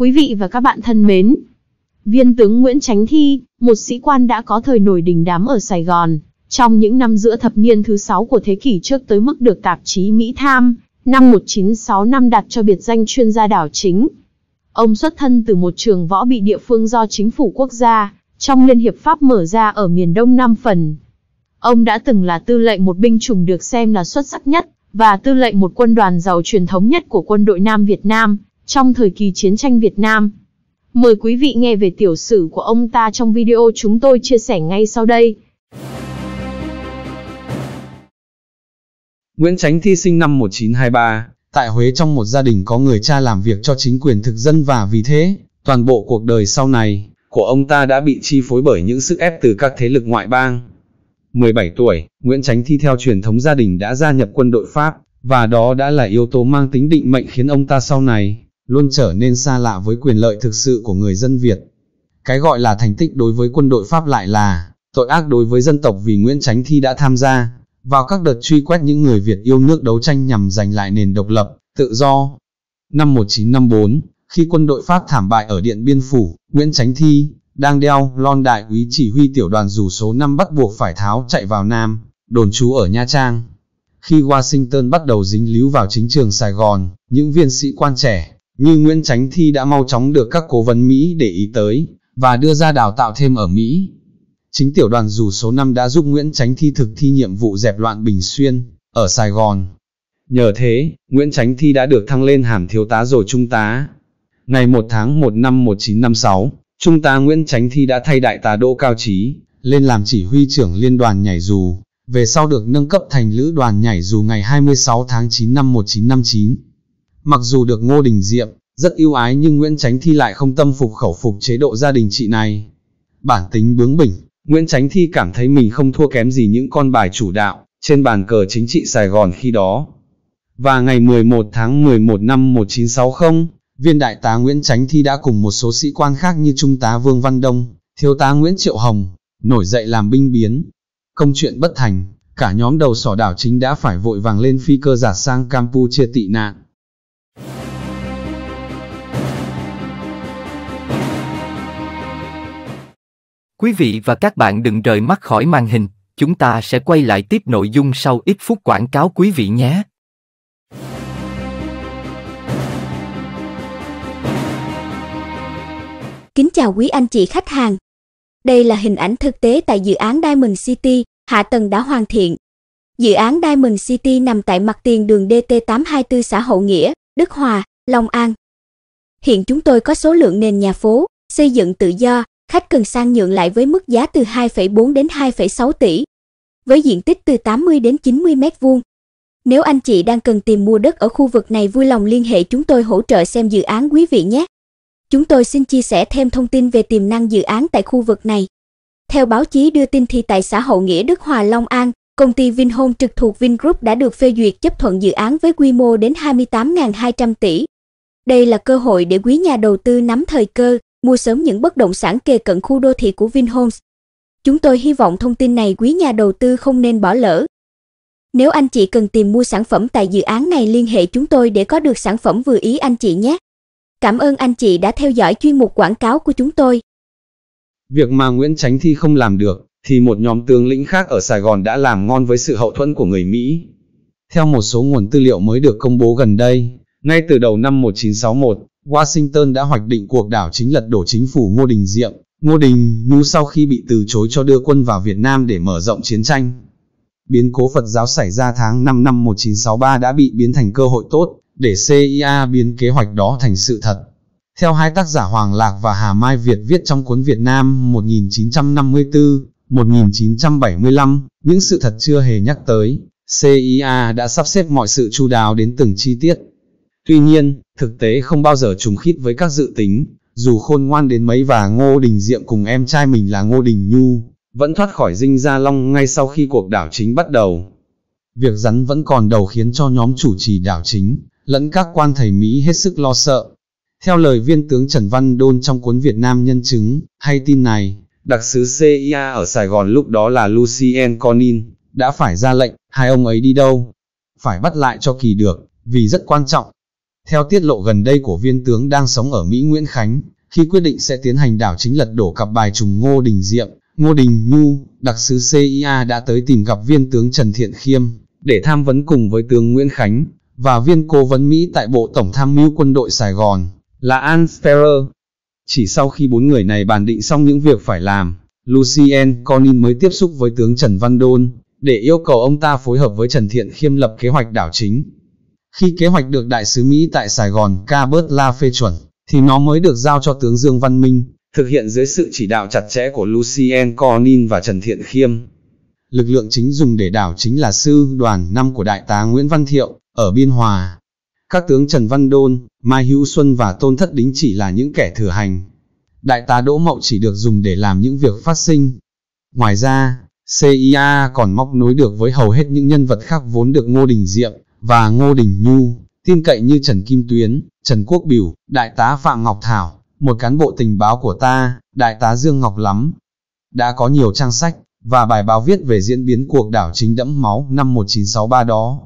Quý vị và các bạn thân mến, viên tướng Nguyễn Chánh Thi, một sĩ quan đã có thời nổi đình đám ở Sài Gòn, trong những năm giữa thập niên thứ 6 của thế kỷ trước tới mức được tạp chí Mỹ Tham, năm 1965 đặt cho biệt danh chuyên gia đảo chính. Ông xuất thân từ một trường võ bị địa phương do chính phủ quốc gia, trong Liên hiệp Pháp mở ra ở miền Đông Nam Phần. Ông đã từng là tư lệnh một binh chủng được xem là xuất sắc nhất, và tư lệnh một quân đoàn giàu truyền thống nhất của quân đội Nam Việt Nam, trong thời kỳ chiến tranh Việt Nam. Mời quý vị nghe về tiểu sử của ông ta trong video chúng tôi chia sẻ ngay sau đây. Nguyễn Chánh Thi sinh năm 1923, tại Huế trong một gia đình có người cha làm việc cho chính quyền thực dân và vì thế, toàn bộ cuộc đời sau này của ông ta đã bị chi phối bởi những sức ép từ các thế lực ngoại bang. 17 tuổi, Nguyễn Chánh Thi theo truyền thống gia đình đã gia nhập quân đội Pháp, và đó đã là yếu tố mang tính định mệnh khiến ông ta sau này luôn trở nên xa lạ với quyền lợi thực sự của người dân Việt. Cái gọi là thành tích đối với quân đội Pháp lại là tội ác đối với dân tộc vì Nguyễn Chánh Thi đã tham gia vào các đợt truy quét những người Việt yêu nước đấu tranh nhằm giành lại nền độc lập, tự do. Năm 1954, khi quân đội Pháp thảm bại ở Điện Biên Phủ, Nguyễn Chánh Thi đang đeo lon đại úy chỉ huy tiểu đoàn dù số 5 bắt buộc phải tháo chạy vào Nam, đồn trú ở Nha Trang. Khi Washington bắt đầu dính líu vào chính trường Sài Gòn, những viên sĩ quan trẻ, như Nguyễn Chánh Thi đã mau chóng được các cố vấn Mỹ để ý tới, và đưa ra đào tạo thêm ở Mỹ. Chính tiểu đoàn dù số 5 đã giúp Nguyễn Chánh Thi thực thi nhiệm vụ dẹp loạn Bình Xuyên, ở Sài Gòn. Nhờ thế, Nguyễn Chánh Thi đã được thăng lên hàm thiếu tá rồi trung tá. Ngày 1 tháng 1 năm 1956, Trung tá Nguyễn Chánh Thi đã thay đại tá Đỗ Cao Trí, lên làm chỉ huy trưởng liên đoàn nhảy dù, về sau được nâng cấp thành lữ đoàn nhảy dù ngày 26 tháng 9 năm 1959. Mặc dù được Ngô Đình Diệm, rất yêu ái nhưng Nguyễn Chánh Thi lại không tâm phục khẩu phục chế độ gia đình chị này. Bản tính bướng bỉnh, Nguyễn Chánh Thi cảm thấy mình không thua kém gì những con bài chủ đạo, trên bàn cờ chính trị Sài Gòn khi đó. Và ngày 11 tháng 11 năm 1960, viên đại tá Nguyễn Chánh Thi đã cùng một số sĩ quan khác như Trung tá Vương Văn Đông, Thiếu tá Nguyễn Triệu Hồng, nổi dậy làm binh biến. Công chuyện bất thành, cả nhóm đầu sỏ đảo chính đã phải vội vàng lên phi cơ giả sang Campuchia tị nạn. Quý vị và các bạn đừng rời mắt khỏi màn hình, chúng ta sẽ quay lại tiếp nội dung sau ít phút quảng cáo quý vị nhé. Kính chào quý anh chị khách hàng. Đây là hình ảnh thực tế tại dự án Diamond City, hạ tầng đã hoàn thiện. Dự án Diamond City nằm tại mặt tiền đường DT824 xã Hậu Nghĩa, Đức Hòa, Long An. Hiện chúng tôi có số lượng nền nhà phố, xây dựng tự do, khách cần sang nhượng lại với mức giá từ 2,4 đến 2,6 tỷ, với diện tích từ 80 đến 90 mét vuông. Nếu anh chị đang cần tìm mua đất ở khu vực này vui lòng liên hệ chúng tôi hỗ trợ xem dự án quý vị nhé. Chúng tôi xin chia sẻ thêm thông tin về tiềm năng dự án tại khu vực này. Theo báo chí đưa tin thì tại xã Hậu Nghĩa Đức Hòa Long An, công ty Vinhome trực thuộc Vingroup đã được phê duyệt chấp thuận dự án với quy mô đến 28.200 tỷ. Đây là cơ hội để quý nhà đầu tư nắm thời cơ, mua sớm những bất động sản kề cận khu đô thị của Vinhomes. Chúng tôi hy vọng thông tin này quý nhà đầu tư không nên bỏ lỡ. Nếu anh chị cần tìm mua sản phẩm tại dự án này liên hệ chúng tôi để có được sản phẩm vừa ý anh chị nhé. Cảm ơn anh chị đã theo dõi chuyên mục quảng cáo của chúng tôi. Việc mà Nguyễn Chánh Thi không làm được, thì một nhóm tướng lĩnh khác ở Sài Gòn đã làm ngon với sự hậu thuẫn của người Mỹ. Theo một số nguồn tư liệu mới được công bố gần đây, ngay từ đầu năm 1961, Washington đã hoạch định cuộc đảo chính lật đổ chính phủ Ngô Đình Diệm, Ngô Đình Nhu sau khi bị từ chối cho đưa quân vào Việt Nam để mở rộng chiến tranh. Biến cố Phật giáo xảy ra tháng 5 năm 1963 đã bị biến thành cơ hội tốt, để CIA biến kế hoạch đó thành sự thật. Theo hai tác giả Hoàng Lạc và Hà Mai Việt viết trong cuốn Việt Nam 1954-1975, những sự thật chưa hề nhắc tới, CIA đã sắp xếp mọi sự chu đáo đến từng chi tiết. Tuy nhiên, thực tế không bao giờ trùng khít với các dự tính, dù khôn ngoan đến mấy và Ngô Đình Diệm cùng em trai mình là Ngô Đình Nhu, vẫn thoát khỏi dinh Gia Long ngay sau khi cuộc đảo chính bắt đầu. Việc rắn vẫn còn đầu khiến cho nhóm chủ trì đảo chính, lẫn các quan thầy Mỹ hết sức lo sợ. Theo lời viên tướng Trần Văn Đôn trong cuốn Việt Nam nhân chứng, hay tin này, đặc sứ CIA ở Sài Gòn lúc đó là Lucien Conin, đã phải ra lệnh, hai ông ấy đi đâu? Phải bắt lại cho kỳ được, vì rất quan trọng. Theo tiết lộ gần đây của viên tướng đang sống ở Mỹ Nguyễn Khánh, khi quyết định sẽ tiến hành đảo chính lật đổ cặp bài trùng Ngô Đình Diệm, Ngô Đình Nhu, đặc sứ CIA đã tới tìm gặp viên tướng Trần Thiện Khiêm, để tham vấn cùng với tướng Nguyễn Khánh, và viên cố vấn Mỹ tại Bộ Tổng Tham mưu Quân đội Sài Gòn, là An Sperrer. Chỉ sau khi bốn người này bàn định xong những việc phải làm, Lucien Conin mới tiếp xúc với tướng Trần Văn Đôn, để yêu cầu ông ta phối hợp với Trần Thiện Khiêm lập kế hoạch đảo chính. Khi kế hoạch được Đại sứ Mỹ tại Sài Gòn Cabert La phê chuẩn, thì nó mới được giao cho tướng Dương Văn Minh, thực hiện dưới sự chỉ đạo chặt chẽ của Lucien Cornin và Trần Thiện Khiêm. Lực lượng chính dùng để đảo chính là sư đoàn 5 của Đại tá Nguyễn Văn Thiệu, ở Biên Hòa. Các tướng Trần Văn Đôn, Mai Hữu Xuân và Tôn Thất Đính chỉ là những kẻ thừa hành. Đại tá Đỗ Mậu chỉ được dùng để làm những việc phát sinh. Ngoài ra, CIA còn móc nối được với hầu hết những nhân vật khác vốn được Ngô Đình Diệm và Ngô Đình Nhu, tin cậy như Trần Kim Tuyến, Trần Quốc Biểu, Đại tá Phạm Ngọc Thảo, một cán bộ tình báo của ta, Đại tá Dương Ngọc Lắm. Đã có nhiều trang sách và bài báo viết về diễn biến cuộc đảo chính đẫm máu năm 1963 đó.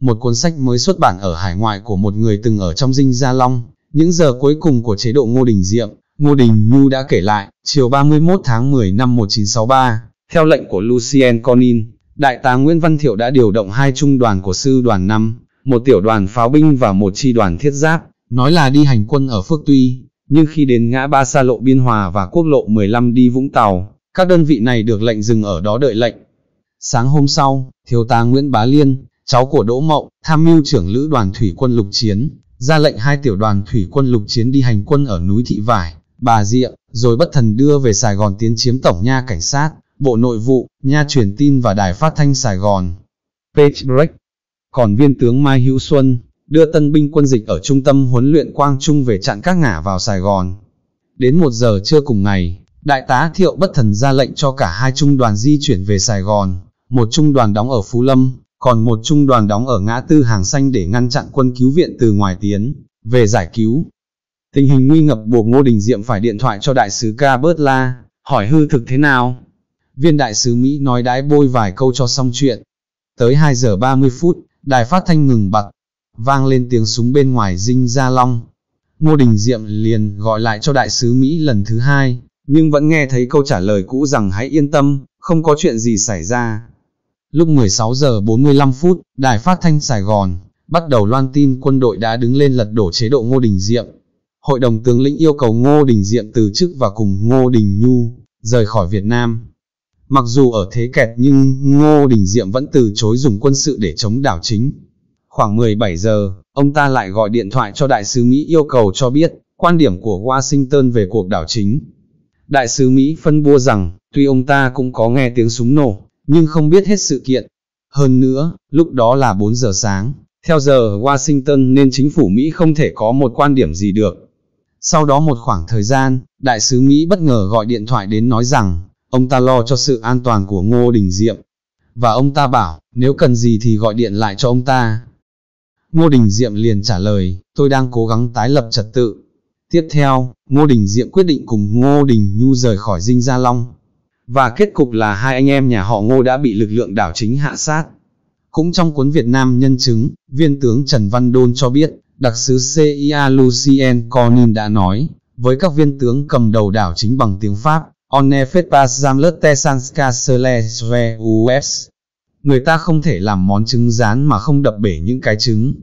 Một cuốn sách mới xuất bản ở hải ngoại của một người từng ở trong dinh Gia Long, những giờ cuối cùng của chế độ Ngô Đình Diệm, Ngô Đình Nhu đã kể lại, chiều 31 tháng 10 năm 1963, theo lệnh của Lucien Conin, Đại tá Nguyễn Văn Thiệu đã điều động hai trung đoàn của sư đoàn 5, một tiểu đoàn pháo binh và một chi đoàn thiết giáp, nói là đi hành quân ở Phước Tuy, nhưng khi đến ngã ba xa lộ Biên Hòa và quốc lộ 15 đi Vũng Tàu, các đơn vị này được lệnh dừng ở đó đợi lệnh. Sáng hôm sau, Thiếu tá Nguyễn Bá Liên, cháu của Đỗ Mậu, tham mưu trưởng lữ đoàn thủy quân lục chiến, ra lệnh hai tiểu đoàn thủy quân lục chiến đi hành quân ở núi Thị Vải, Bà Rịa, rồi bất thần đưa về Sài Gòn tiến chiếm tổng nha cảnh sát, bộ nội vụ, nha truyền tin và đài phát thanh Sài Gòn. Page break. Còn viên tướng Mai Hữu Xuân, đưa tân binh quân dịch ở trung tâm huấn luyện Quang Trung về chặn các ngả vào Sài Gòn. Đến một giờ trưa cùng ngày, đại tá Thiệu bất thần ra lệnh cho cả hai trung đoàn di chuyển về Sài Gòn, một trung đoàn đóng ở Phú Lâm, còn một trung đoàn đóng ở ngã tư hàng xanh để ngăn chặn quân cứu viện từ ngoài tiến, về giải cứu. Tình hình nguy ngập buộc Ngô Đình Diệm phải điện thoại cho đại sứ Ca Bớt La, hỏi hư thực thế nào. Viên đại sứ Mỹ nói đái bôi vài câu cho xong chuyện. Tới 2 giờ 30 phút, đài phát thanh ngừng bật, vang lên tiếng súng bên ngoài dinh Gia Long. Ngô Đình Diệm liền gọi lại cho đại sứ Mỹ lần thứ hai, nhưng vẫn nghe thấy câu trả lời cũ rằng hãy yên tâm, không có chuyện gì xảy ra. Lúc 16 giờ 45 phút, Đài Phát thanh Sài Gòn bắt đầu loan tin quân đội đã đứng lên lật đổ chế độ Ngô Đình Diệm. Hội đồng tướng lĩnh yêu cầu Ngô Đình Diệm từ chức và cùng Ngô Đình Nhu rời khỏi Việt Nam. Mặc dù ở thế kẹt nhưng Ngô Đình Diệm vẫn từ chối dùng quân sự để chống đảo chính. Khoảng 17 giờ, ông ta lại gọi điện thoại cho đại sứ Mỹ yêu cầu cho biết quan điểm của Washington về cuộc đảo chính. Đại sứ Mỹ phân bua rằng, tuy ông ta cũng có nghe tiếng súng nổ, nhưng không biết hết sự kiện. Hơn nữa, lúc đó là 4 giờ sáng, theo giờ Washington nên chính phủ Mỹ không thể có một quan điểm gì được. Sau đó một khoảng thời gian, đại sứ Mỹ bất ngờ gọi điện thoại đến nói rằng, ông ta lo cho sự an toàn của Ngô Đình Diệm. Và ông ta bảo, nếu cần gì thì gọi điện lại cho ông ta. Ngô Đình Diệm liền trả lời, tôi đang cố gắng tái lập trật tự. Tiếp theo, Ngô Đình Diệm quyết định cùng Ngô Đình Nhu rời khỏi Dinh Gia Long. Và kết cục là hai anh em nhà họ Ngô đã bị lực lượng đảo chính hạ sát. Cũng trong cuốn Việt Nam nhân chứng, viên tướng Trần Văn Đôn cho biết, đặc sứ CIA Lucien Conin đã nói, với các viên tướng cầm đầu đảo chính bằng tiếng Pháp, On ne fait pas jamlet tesanska selesve US. Người ta không thể làm món trứng rán mà không đập bể những cái trứng.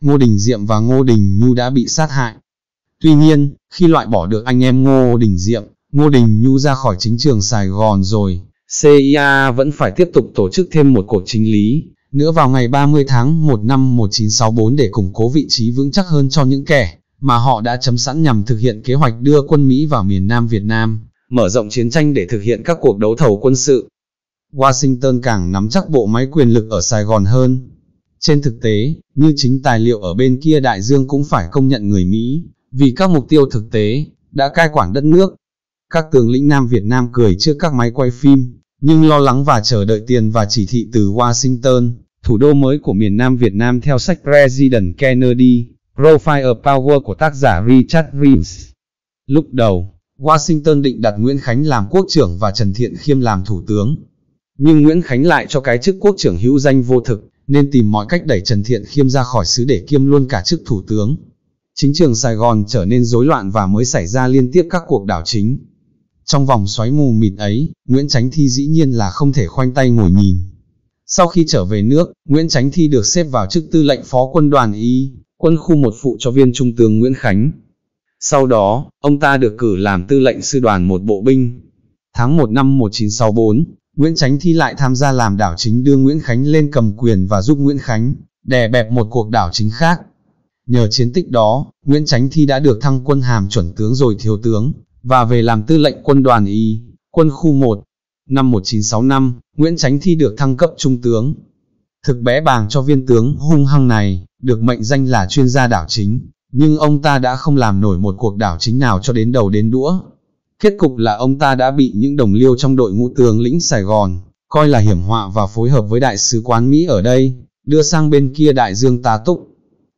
Ngô Đình Diệm và Ngô Đình Nhu đã bị sát hại. Tuy nhiên, khi loại bỏ được anh em Ngô Đình Diệm, Ngô Đình Nhu ra khỏi chính trường Sài Gòn rồi, CIA vẫn phải tiếp tục tổ chức thêm một cuộc chính lý, nữa vào ngày 30 tháng 1 năm 1964 để củng cố vị trí vững chắc hơn cho những kẻ mà họ đã chấm sẵn nhằm thực hiện kế hoạch đưa quân Mỹ vào miền Nam Việt Nam, mở rộng chiến tranh để thực hiện các cuộc đấu thầu quân sự. Washington càng nắm chắc bộ máy quyền lực ở Sài Gòn hơn. Trên thực tế, như chính tài liệu ở bên kia đại dương cũng phải công nhận người Mỹ, vì các mục tiêu thực tế, đã cai quản đất nước, các tướng lĩnh Nam Việt Nam cười trước các máy quay phim, nhưng lo lắng và chờ đợi tiền và chỉ thị từ Washington, thủ đô mới của miền Nam Việt Nam theo sách President Kennedy, Profile Power của tác giả Richard Reeves. Lúc đầu, Washington định đặt Nguyễn Khánh làm quốc trưởng và Trần Thiện Khiêm làm thủ tướng. Nhưng Nguyễn Khánh lại cho cái chức quốc trưởng hữu danh vô thực, nên tìm mọi cách đẩy Trần Thiện Khiêm ra khỏi xứ để kiêm luôn cả chức thủ tướng. Chính trường Sài Gòn trở nên rối loạn và mới xảy ra liên tiếp các cuộc đảo chính. Trong vòng xoáy mù mịt ấy, Nguyễn Chánh Thi dĩ nhiên là không thể khoanh tay ngồi nhìn. Sau khi trở về nước, Nguyễn Chánh Thi được xếp vào chức tư lệnh phó quân đoàn Y, quân khu một phụ cho viên trung tướng Nguyễn Khánh. Sau đó, ông ta được cử làm tư lệnh sư đoàn một bộ binh. Tháng 1 năm 1964, Nguyễn Chánh Thi lại tham gia làm đảo chính đưa Nguyễn Khánh lên cầm quyền và giúp Nguyễn Khánh đè bẹp một cuộc đảo chính khác. Nhờ chiến tích đó, Nguyễn Chánh Thi đã được thăng quân hàm chuẩn tướng rồi thiếu tướng, và về làm tư lệnh quân đoàn Y, quân khu 1. Năm 1965, Nguyễn Chánh Thi được thăng cấp trung tướng. Thực bé bàng cho viên tướng hung hăng này, được mệnh danh là chuyên gia đảo chính, nhưng ông ta đã không làm nổi một cuộc đảo chính nào cho đến đầu đến đũa. Kết cục là ông ta đã bị những đồng liêu trong đội ngũ tướng lĩnh Sài Gòn, coi là hiểm họa và phối hợp với đại sứ quán Mỹ ở đây, đưa sang bên kia đại dương tá túc.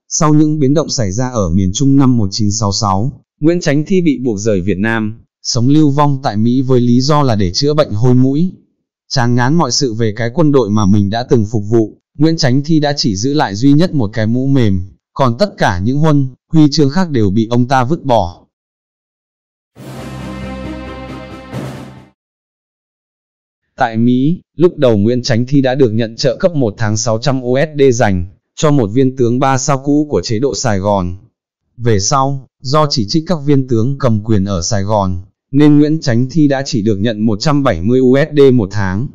Sau những biến động xảy ra ở miền Trung năm 1966, Nguyễn Chánh Thi bị buộc rời Việt Nam, sống lưu vong tại Mỹ với lý do là để chữa bệnh hôi mũi. Chán ngán mọi sự về cái quân đội mà mình đã từng phục vụ, Nguyễn Chánh Thi đã chỉ giữ lại duy nhất một cái mũ mềm, còn tất cả những huân, huy chương khác đều bị ông ta vứt bỏ. Tại Mỹ, lúc đầu Nguyễn tránh Thi đã được nhận trợ cấp 1 tháng 600 USD dành cho một viên tướng ba sao cũ của chế độ Sài Gòn. Về sau, do chỉ trích các viên tướng cầm quyền ở Sài Gòn, nên Nguyễn tránh Thi đã chỉ được nhận 170 USD một tháng.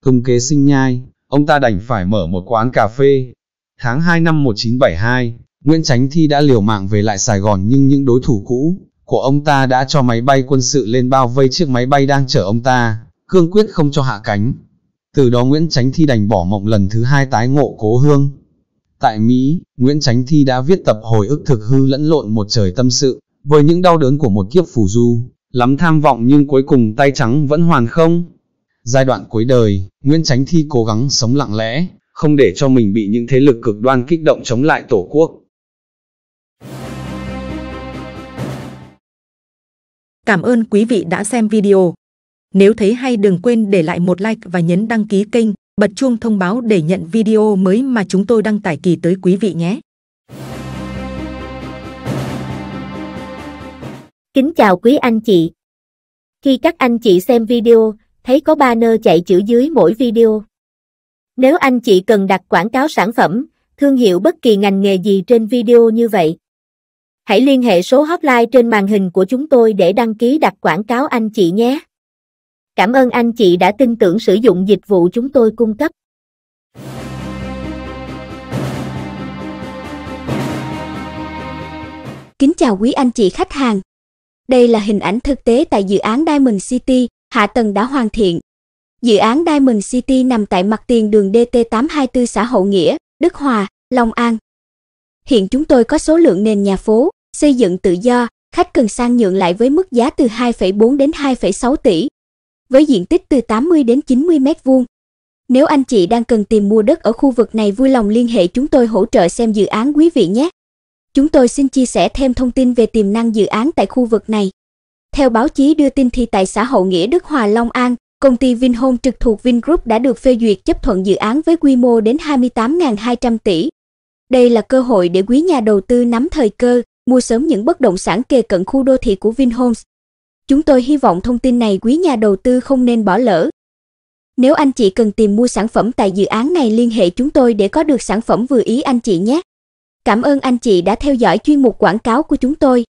cùng kế sinh nhai, ông ta đành phải mở một quán cà phê. Tháng 2 năm 1972, Nguyễn Chánh Thi đã liều mạng về lại Sài Gòn nhưng những đối thủ cũ của ông ta đã cho máy bay quân sự lên bao vây chiếc máy bay đang chở ông ta, cương quyết không cho hạ cánh. Từ đó Nguyễn Chánh Thi đành bỏ mộng lần thứ hai tái ngộ cố hương. Tại Mỹ, Nguyễn Chánh Thi đã viết tập hồi ức thực hư lẫn lộn một trời tâm sự, với những đau đớn của một kiếp phù du, lắm tham vọng nhưng cuối cùng tay trắng vẫn hoàn không. Giai đoạn cuối đời, Nguyễn Chánh Thi cố gắng sống lặng lẽ, không để cho mình bị những thế lực cực đoan kích động chống lại Tổ quốc. Cảm ơn quý vị đã xem video. Nếu thấy hay đừng quên để lại một like và nhấn đăng ký kênh, bật chuông thông báo để nhận video mới mà chúng tôi đăng tải kỳ tới quý vị nhé. Kính chào quý anh chị. Khi các anh chị xem video, thấy có banner chạy chữ dưới mỗi video. Nếu anh chị cần đặt quảng cáo sản phẩm, thương hiệu bất kỳ ngành nghề gì trên video như vậy, hãy liên hệ số hotline trên màn hình của chúng tôi để đăng ký đặt quảng cáo anh chị nhé. Cảm ơn anh chị đã tin tưởng sử dụng dịch vụ chúng tôi cung cấp. Kính chào quý anh chị khách hàng. Đây là hình ảnh thực tế tại dự án Diamond City, hạ tầng đã hoàn thiện. Dự án Diamond City nằm tại mặt tiền đường DT824 xã Hậu Nghĩa, Đức Hòa, Long An. Hiện chúng tôi có số lượng nền nhà phố, xây dựng tự do, khách cần sang nhượng lại với mức giá từ 2,4 đến 2,6 tỷ với diện tích từ 80 đến 90 mét vuông. Nếu anh chị đang cần tìm mua đất ở khu vực này vui lòng liên hệ chúng tôi hỗ trợ xem dự án quý vị nhé. Chúng tôi xin chia sẻ thêm thông tin về tiềm năng dự án tại khu vực này. Theo báo chí đưa tin thì tại xã Hậu Nghĩa Đức Hòa Long An, công ty Vinhome trực thuộc Vingroup đã được phê duyệt chấp thuận dự án với quy mô đến 28.200 tỷ. Đây là cơ hội để quý nhà đầu tư nắm thời cơ, mua sớm những bất động sản kề cận khu đô thị của Vinhomes. Chúng tôi hy vọng thông tin này quý nhà đầu tư không nên bỏ lỡ. Nếu anh chị cần tìm mua sản phẩm tại dự án này liên hệ chúng tôi để có được sản phẩm vừa ý anh chị nhé. Cảm ơn anh chị đã theo dõi chuyên mục quảng cáo của chúng tôi.